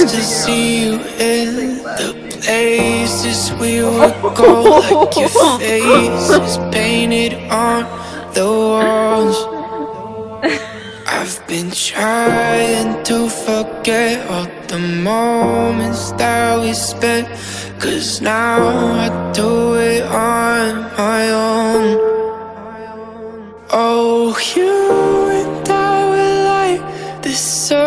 used to see you in the places we would go Like your face is painted on the walls. I've been trying to forget all the moments that we spent Cause now I do it on my own. Oh, you and I were like the summer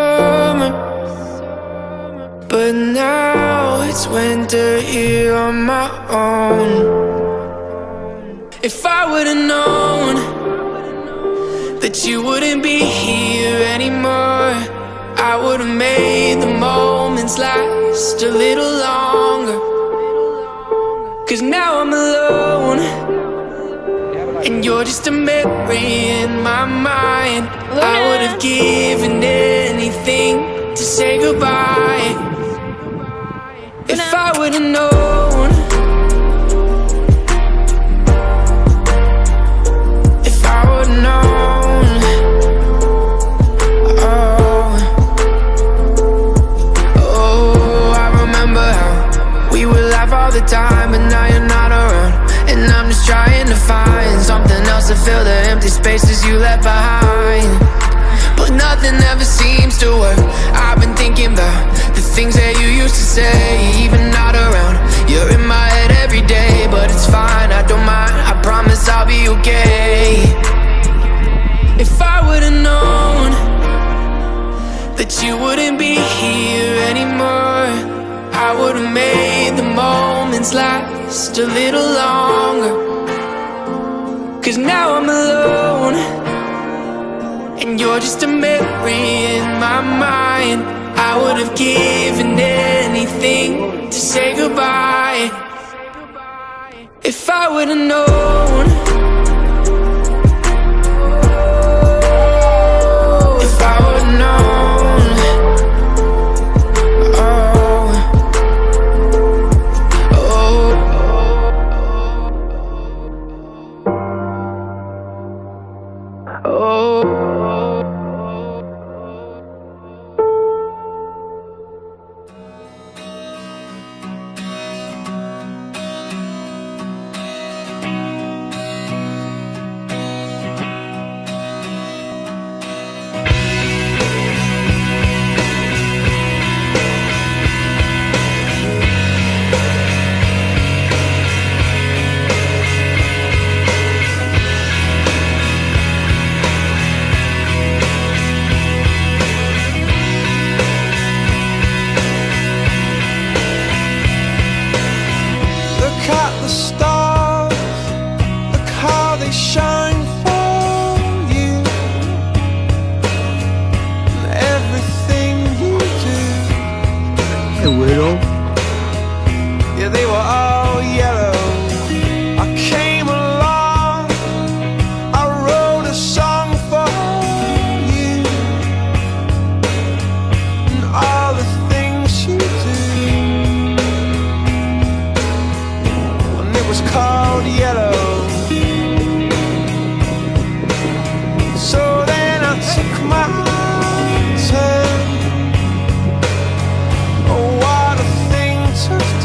winter here on my own. If I would've known That you wouldn't be here anymore I would've made the moments last a little longer. Cause now I'm alone And you're just a memory in my mind. I would have given anything to say goodbye If I would have known If I would have known. Oh Oh, I remember how we would laugh all the time But now you're not around. And I'm just trying to find something else to fill the empty spaces you left behind But nothing ever seems to work. I've been thinking about the things that you used to say Even not around, you're in my head every day But it's fine, I don't mind, I promise I'll be okay. If I would've known That you wouldn't be here anymore I would've made the moments last a little longer. Cause now I'm alone And you're just a memory in my mind. I would've given anything to say goodbye If I would've known. If I would've known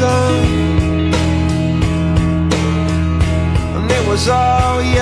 done. And it was all yellow.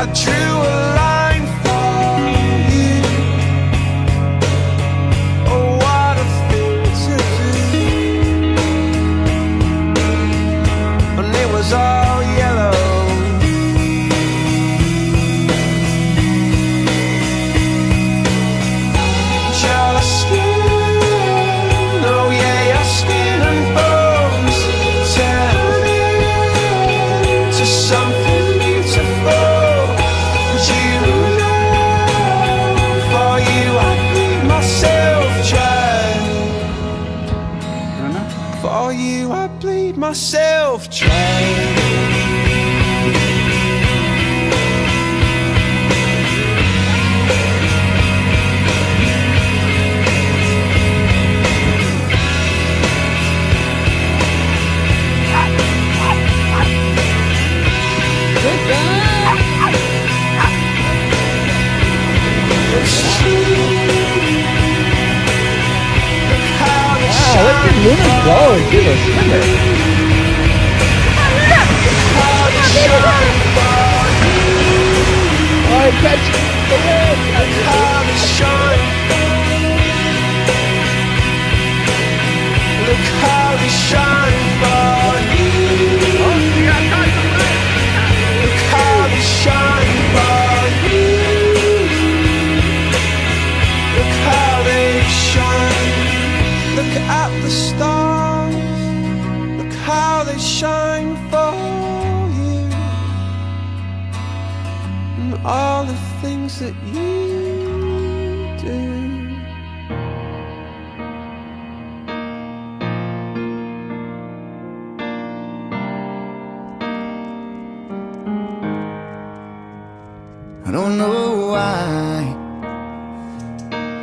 I drew myself dry. Wow, look at Luna go. Oh, I don't know why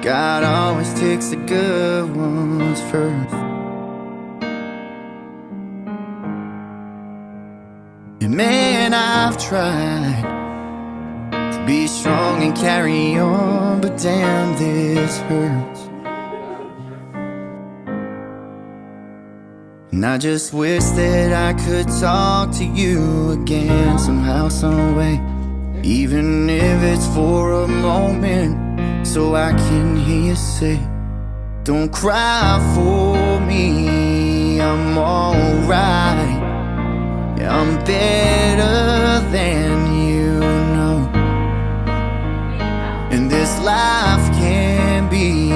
God always takes the good ones first. And man, I've tried to be strong and carry on, but damn, this hurts. And I just wish that I could talk to you again somehow, some way. Even if it's for a moment, so I can hear you say, Don't cry for me, I'm alright. I'm better than you know. And this life can be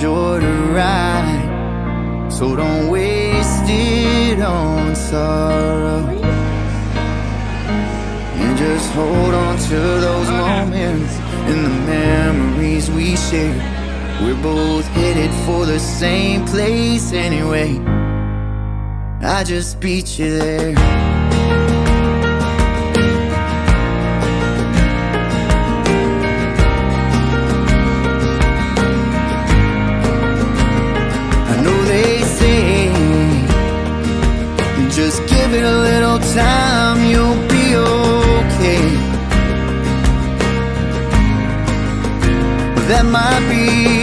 short to ride, so don't waste it on sorrow. Hold on to those moments and the memories we share. We're both headed for the same place anyway. I just beat you there. I know they say just give it a little time, you'll That might be